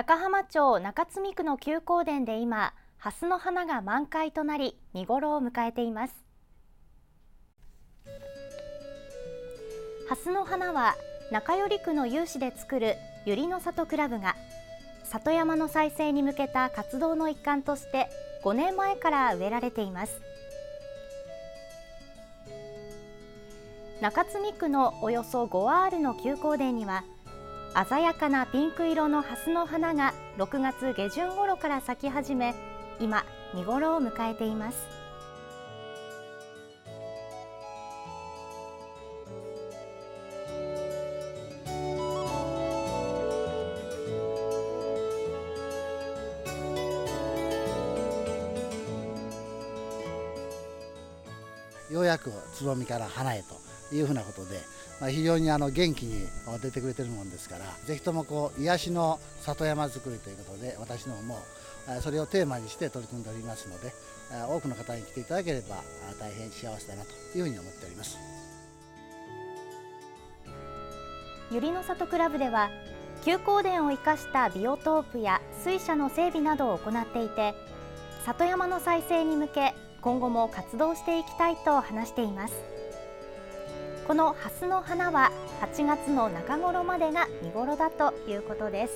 高浜町中積区の休耕田で今蓮の花が満開となり見頃を迎えています。蓮の花は中寄区の有志で作るゆりの里クラブが里山の再生に向けた活動の一環として5年前から植えられています。中積区のおよそ5アールの休耕田には鮮やかなピンク色のハスの花が6月下旬頃から咲き始め今見頃を迎えています。ようやくつぼみから花へというふうなことでまあ、非常にあの元気に出てくれてるもんですからぜひともこう癒しの里山づくりということで私どももそれをテーマにして取り組んでおりますので多くの方に来ていただければ大変幸せだなというふうに思っております。ゆりの里クラブでは休耕田を生かしたビオトープや水車の整備などを行っていて里山の再生に向け今後も活動していきたいと話しています。このハスの花は8月の中頃までが見頃だということです